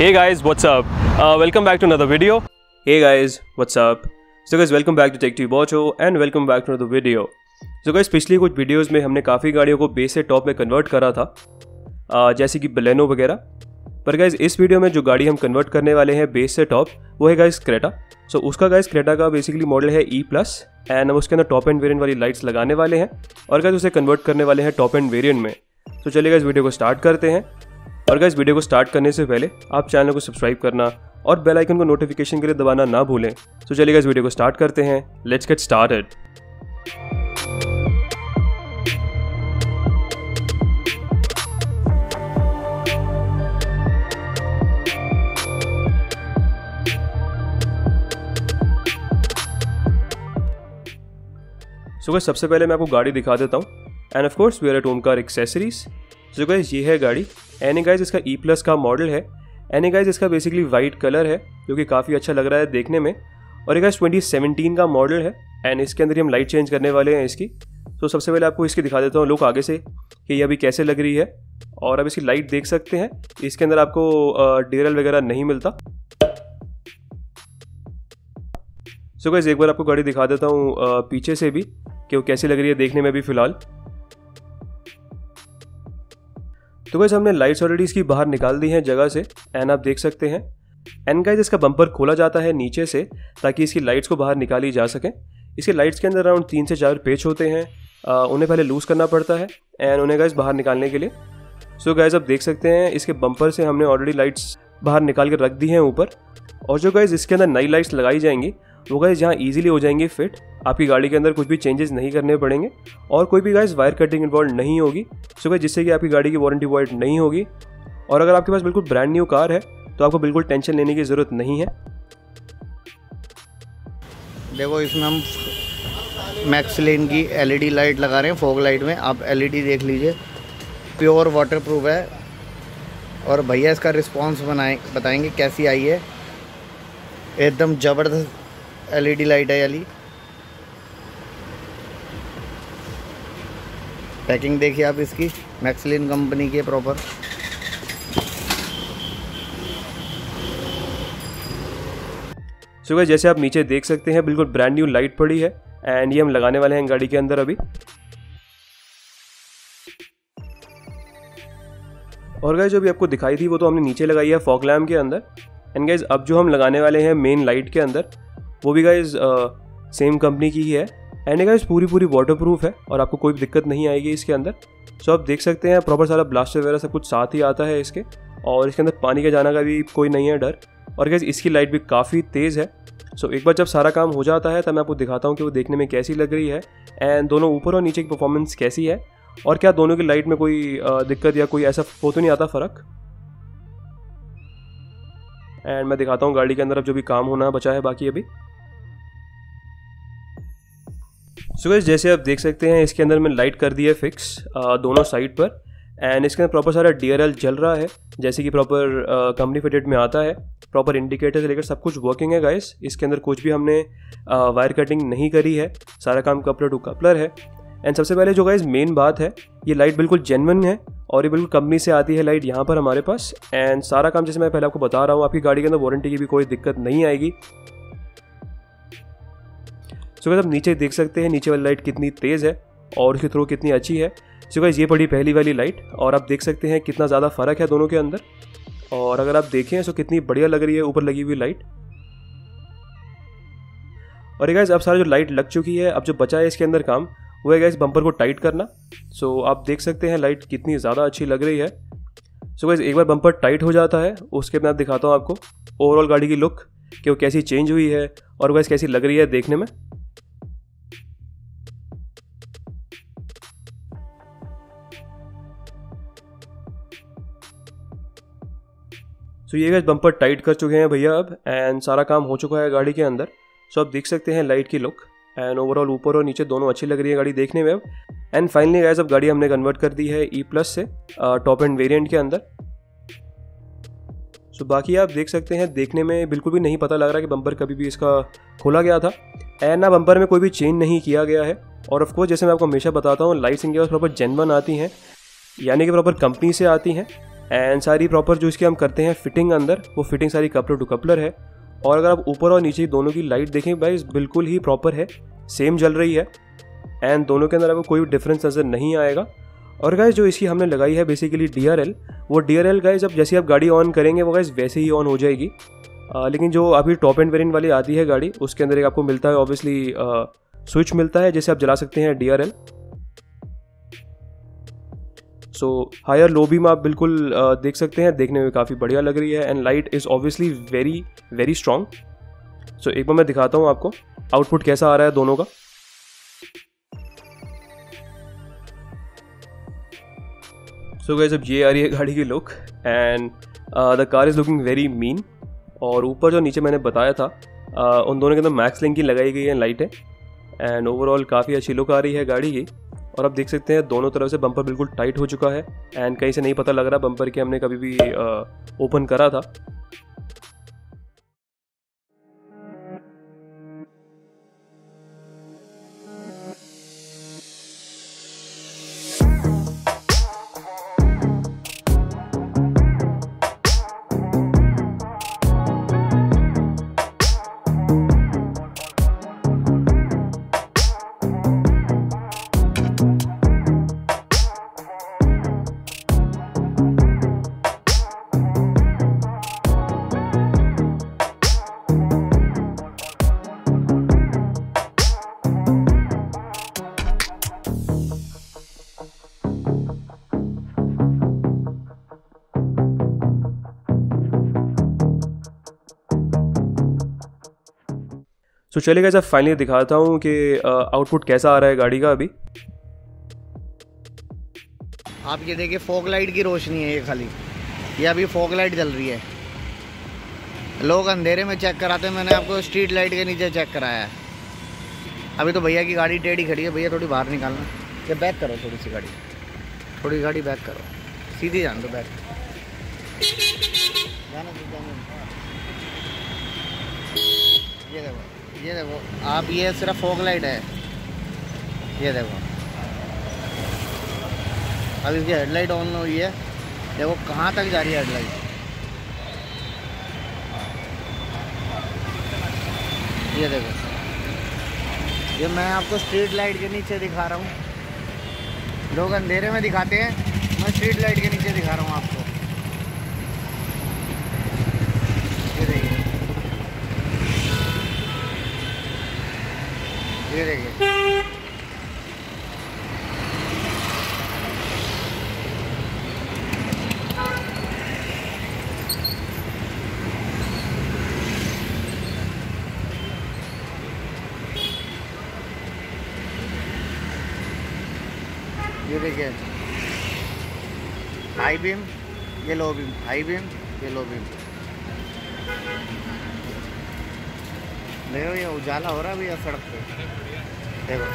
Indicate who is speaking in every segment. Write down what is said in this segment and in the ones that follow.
Speaker 1: Hey guys, what's up? Uh, welcome back to another video. Hey guys, what's up? So guys, welcome back to Tech Tube Bocho and welcome back to another video. So guys, पिछली कुछ videos में हमने काफ़ी गाड़ियों को base से top में convert करा था uh, जैसे कि बलेनो वगैरह पर गाइज़ इस वीडियो में जो गाड़ी हम कन्वर्ट करने वाले हैं बेस से टॉप वो है गाइज़ क्रेटा सो उसका गाइज़ क्रेटा का बेसिकली मॉडल है ई प्लस एंड हम उसके अंदर टॉप एंड वेरियंट वाली लाइट्स लगाने वाले हैं और गाइज़ उसे कन्वर्ट करने वाले हैं टॉप एंड वेरियंट में तो चलिए गाइज़ वीडियो को स्टार्ट करते हैं और गाइज़ वीडियो को स्टार्ट करने से पहले आप चैनल को सब्सक्राइब करना और बेल आइकन को नोटिफिकेशन के लिए दबाना ना भूलें। तो चलिए गाइज़ वीडियो को स्टार्ट करते हैं। Let's get started so so सबसे पहले मैं आपको गाड़ी दिखा देता हूँ। And of course we are at Omkar accessories so guys ये है गाड़ी। एनी गाइज़ इसका ई e प्लस का मॉडल है। एनी गाइज़ इसका बेसिकली वाइट कलर है, जो कि काफ़ी अच्छा लग रहा है देखने में। और ये गाइज़ ट्वेंटी का मॉडल है एंड इसके अंदर ही हम लाइट चेंज करने वाले हैं इसकी। तो सबसे पहले आपको इसकी दिखा देता हूँ लुक आगे से, कि ये अभी कैसे लग रही है। और अब इसकी लाइट देख सकते हैं। इसके अंदर आपको डेरल वगैरह नहीं मिलता। सो so गाइज़ एक बार आपको गाड़ी दिखा देता हूँ पीछे से भी, कि वो कैसी लग रही है देखने में भी फ़िलहाल। तो वैसे हमने लाइट्स ऑलरेडी इसकी बाहर निकाल दी हैं जगह से एंड आप देख सकते हैं। एंड गाइज़ इसका बम्पर खोला जाता है नीचे से ताकि इसकी लाइट्स को बाहर निकाली जा सके। इसके लाइट्स के अंदर अराउंड तीन से चार पेच होते हैं आ, उन्हें पहले लूज़ करना पड़ता है एंड उन्हें गाइज़ बाहर निकालने के लिए। सो so गाइज़ आप देख सकते हैं इसके बम्पर से हमने ऑलरेडी लाइट्स बाहर निकाल के रख दी हैं ऊपर। और जो गाइज़ इसके अंदर नई लाइट्स लगाई जाएँगी वो गाइज़ यहाँ ईजिली हो जाएँगे फिट आपकी गाड़ी के अंदर कुछ भी चेंजेस नहीं करने पड़ेंगे और कोई भी गाइज़ वायर कटिंग इन्वॉल्व नहीं होगी। सो गाइज़ जिससे कि आपकी गाड़ी की वारंटी वॉइड नहीं होगी। और अगर आपके पास बिल्कुल ब्रांड न्यू कार है तो आपको बिल्कुल टेंशन लेने की ज़रूरत नहीं है।
Speaker 2: देखो, इसमें हम मैक्सलिन की एलईडी लाइट लगा रहे हैं फोग लाइट में। आप एलईडी देख लीजिए प्योर वाटर प्रूफ है। और भैया इसका रिस्पांस बनाए, बताएँगे कैसी आई है। एकदम ज़बरदस्त एलईडी लाइट है वाली। पैकिंग देखिए आप इसकी मैक्सलिन कंपनी की प्रॉपर
Speaker 1: सो जैसे आप नीचे देख सकते हैं, बिल्कुल ब्रांड न्यू लाइट पड़ी है एंड ये हम लगाने वाले हैं गाड़ी के अंदर अभी। और गाइज़ जो भी आपको दिखाई थी, वो तो हमने नीचे लगाई है फॉक लैम्प के अंदर। एंड गाइज़ अब जो हम लगाने वाले हैं मेन लाइट के अंदर वो भी गाइज़ सेम कंपनी की ही है। एंड गाइज़ पूरी पूरी वाटर प्रूफ है और आपको कोई दिक्कत नहीं आएगी इसके अंदर। सो आप देख सकते हैं प्रॉपर सारा ब्लास्टर वगैरह सब कुछ साथ ही आता है इसके। और इसके अंदर पानी के जाना का भी कोई नहीं है डर। और गैस इसकी लाइट भी काफ़ी तेज़ है। सो so, एक बार जब सारा काम हो जाता है तब मैं आपको दिखाता हूँ कि वो देखने में कैसी लग रही है। एंड दोनों ऊपर और नीचे की परफॉर्मेंस कैसी है। और क्या दोनों की लाइट में कोई दिक्कत या कोई ऐसा हो तो नहीं आता फ़र्क? एंड मैं दिखाता हूँ गाड़ी के अंदर अब जो भी काम होना बचा है बाकी अभी। सो so जैसे आप देख सकते हैं, इसके अंदर मैंने लाइट कर दी है फिक्स दोनों साइड पर। एंड इसके अंदर प्रॉपर सारा डी जल रहा है, जैसे कि प्रॉपर कंपनी फिटेड में आता है। प्रॉपर इंडिकेटर से लेकर सब कुछ वर्किंग है गाइस इसके अंदर कुछ भी हमने वायर कटिंग नहीं करी है। सारा काम कपलर टू कपलर है। एंड सबसे पहले जो गाइज़ मेन बात है, ये लाइट बिल्कुल जेनवन है और ये बिल्कुल कंपनी से आती है लाइट यहाँ पर हमारे पास। एंड सारा काम जैसे मैं पहले आपको बता रहा हूँ, आपकी गाड़ी के अंदर वारंटी की भी कोई दिक्कत नहीं आएगी। सो गाइस आप नीचे देख सकते हैं नीचे वाली लाइट कितनी तेज़ है और उसकी थ्रो कितनी अच्छी है। सो गाइस ये पड़ी पहली वाली लाइट और आप देख सकते हैं कितना ज़्यादा फ़र्क है दोनों के अंदर। और अगर आप देखें तो कितनी बढ़िया लग रही है ऊपर लगी हुई लाइट और ये गाइस अब सारा जो लाइट लग चुकी है अब जो बचा है इसके अंदर काम वो है गाइस बम्पर को टाइट करना। सो आप देख सकते हैं लाइट कितनी ज़्यादा अच्छी लग रही है। सो so, एक बार बम्पर टाइट हो जाता है उसके बाद दिखाता हूँ आपको ओवरऑल गाड़ी की लुक कि वो कैसी चेंज हुई है और वैसे कैसी लग रही है देखने में। सो ये गैस बम्पर टाइट कर चुके हैं भैया अब एंड सारा काम हो चुका है गाड़ी के अंदर। सो आप देख सकते हैं लाइट की लुक एंड ओवरऑल ऊपर और नीचे दोनों अच्छी लग रही है गाड़ी देखने में अब। एंड फाइनली गैस अब गाड़ी हमने कन्वर्ट कर दी है ई प्लस से टॉप एंड वेरिएंट के अंदर। सो बाकी आप देख सकते हैं देखने में बिल्कुल भी नहीं पता लग रहा कि बम्पर कभी भी इसका खोला गया था। एंड ना बम्पर में कोई भी चेंज नहीं किया गया है। और ऑफकोर्स जैसे मैं आपको हमेशा बताता हूँ लाइट्स इनके पास प्रॉपर जेनवन आती हैं। यानी कि प्रॉपर कंपनी से आती हैं। एंड सारी प्रॉपर जो इसकी हम करते हैं फिटिंग अंदर वो फिटिंग सारी कपलर टू कपलर है। और अगर आप ऊपर और नीचे दोनों की लाइट देखें भाई बिल्कुल ही प्रॉपर है। सेम जल रही है। एंड दोनों के अंदर आपको कोई डिफरेंस नज़र नहीं आएगा। और गाइज़ जो इसकी हमने लगाई है बेसिकली डीआरएल वो डी आर एल गाइज़ अब जैसे आप गाड़ी ऑन करेंगे वो गाइज़ वैसे ही ऑन हो जाएगी। आ, लेकिन जो अभी टॉप एंड वेरियंट वाली आती है गाड़ी उसके अंदर एक आपको मिलता है ऑब्वियसली स्विच मिलता है जैसे आप जला सकते हैं D R L so higher low भी में आप बिल्कुल देख सकते हैं देखने में काफ़ी बढ़िया लग रही है and light is obviously very very strong so एक बार मैं दिखाता हूँ आपको आउटपुट कैसा आ रहा है दोनों का। सो गैस अब ये आ रही है गाड़ी की look and the car is looking very mean और ऊपर जो नीचे मैंने बताया था uh, उन दोनों के अंदर मैक्स लिंक की लगाई गई है लाइटें एंड ओवरऑल काफ़ी अच्छी लुक आ रही है गाड़ी की। और आप देख सकते हैं, दोनों तरफ़ से बम्पर बिल्कुल टाइट हो चुका है। एंड कहीं से नहीं पता लग रहा बम्पर कि हमने कभी भी ओपन करा था। सो चलेगा जब फाइनली दिखाता हूँ कि आउटपुट कैसा आ रहा है गाड़ी का अभी।
Speaker 2: आप ये देखिए फॉग लाइट की रोशनी है ये खाली। ये अभी फॉग लाइट जल रही है। लोग अंधेरे में चेक कराते हैं, मैंने आपको स्ट्रीट लाइट के नीचे चेक कराया है। अभी तो भैया की गाड़ी टेढ़ी खड़ी है, भैया थोड़ी बाहर निकालना। ये बैक करो थोड़ी सी गाड़ी। थोड़ी गाड़ी बैक करो। सीधी जान दो बैक जाना जाना ये देखो। ये देखो, आप ये सिर्फ़ फोक लाइट है। ये देखो। अब इसकी हेडलाइट ऑन हुई है। देखो, कहाँ तक जा रही है हेडलाइट ये देखो। ये मैं आपको स्ट्रीट लाइट के नीचे दिखा रहा हूँ। लोग अंधेरे में दिखाते हैं, मैं स्ट्रीट लाइट के नीचे दिखा रहा हूँ आपको। ये देखिए ये देखिए हाई बीम ये लो बीम हाई बीम ये लो बीम देखो ये उजाला हो रहा है भैया सड़क पे? देखो।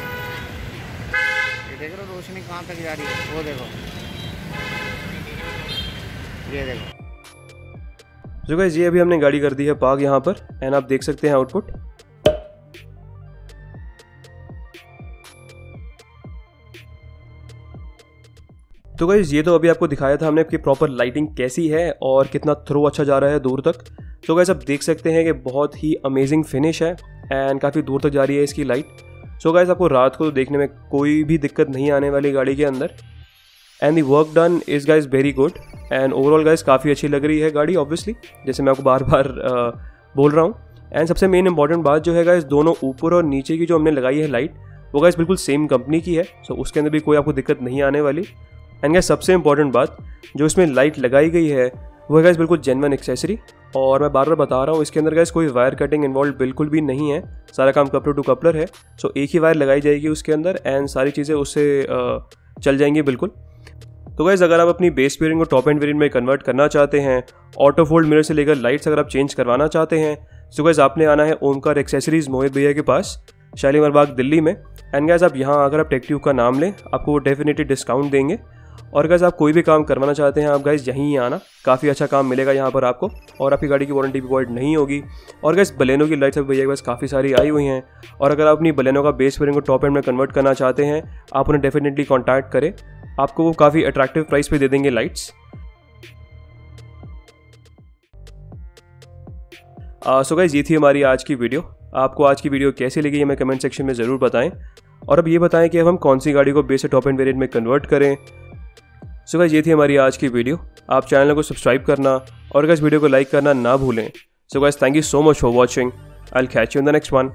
Speaker 2: ये देख रहे हो रोशनी कहाँ तक जा रही है? वो देखो। ये देखो।
Speaker 1: जो गाइस, ये अभी हमने गाड़ी कर दी है पार्क यहाँ पर एंड आप देख सकते हैं आउटपुट तो गाइज़ ये तो अभी आपको दिखाया था हमने कि प्रॉपर लाइटिंग कैसी है और कितना थ्रो अच्छा जा रहा है दूर तक। तो गैस आप देख सकते हैं कि बहुत ही अमेजिंग फिनिश है एंड काफ़ी दूर तक जा रही है इसकी लाइट सो गाइज़ आपको रात को देखने में कोई भी दिक्कत नहीं आने वाली गाड़ी के अंदर। And the work done is guys very good and overall guys काफ़ी अच्छी लग रही है गाड़ी ऑब्वियसली जैसे मैं आपको बार बार बोल रहा हूँ। एंड सबसे मेन इंपॉर्टेंट बात जो है गाइज़ दोनों ऊपर और नीचे की जो हमने लगाई है लाइट वो गाइज़ बिल्कुल सेम कंपनी की है। सो so, उसके अंदर भी कोई आपको दिक्कत नहीं आने वाली। एंड गाइज़ सबसे इंपॉर्टेंट बात जो इसमें लाइट लगाई गई है वो है गाइज़ बिल्कुल जेनवन एक्सेसरी और मैं बार बार बता रहा हूँ, इसके अंदर गैस कोई वायर कटिंग इन्वॉल्व बिल्कुल भी नहीं है। सारा काम कपलर टू कपलर है। सो एक ही वायर लगाई जाएगी उसके अंदर एंड सारी चीज़ें उससे चल जाएँगी बिल्कुल। तो गैस अगर आप अपनी बेस वेरियंट को टॉप एंड वेरियंट में कन्वर्ट करना चाहते हैं ऑटो फोल्ड मिरर से लेकर लाइट्स अगर आप चेंज करवाना चाहते हैं तो गैस आपने आना है ओमकार एक्सेसरीज मोहित भैया के पास, शालीमार बाग, दिल्ली में। एंड गैस आप यहाँ अगर आप टेक्टिव का नाम लें, आपको वो डेफिनेटली डिस्काउंट देंगे। और गैस आप कोई भी काम करवाना चाहते हैं, आप गैस यहीं आना। काफ़ी अच्छा काम मिलेगा यहाँ पर आपको, और आपकी गाड़ी की वारंटी भी वॉइड नहीं होगी। और गैस बलेनो की लाइट्स अभी भैया बस काफ़ी सारी आई हुई हैं। और अगर आप अपनी बलेनो का बेस वेरियंट को टॉप एंड में कन्वर्ट करना चाहते हैं, आप उन्हें डेफिनेटली कॉन्टैक्ट करें। आपको वो काफ़ी अट्रैक्टिव प्राइस पर दे देंगे लाइट्स सो गाइज़ ये थी हमारी आज की वीडियो आपको आज की वीडियो कैसी लगी हमें कमेंट सेक्शन में ज़रूर बताएँ। और अब ये बताएँ कि अब हम कौन सी गाड़ी को बेस से टॉप एंड वेरिएंट में कन्वर्ट करें। सो गाइज़ ये थी हमारी आज की वीडियो आप चैनल को सब्सक्राइब करना और इस वीडियो को लाइक करना ना भूलें. So guys thank you so much for watching I catch you in the next one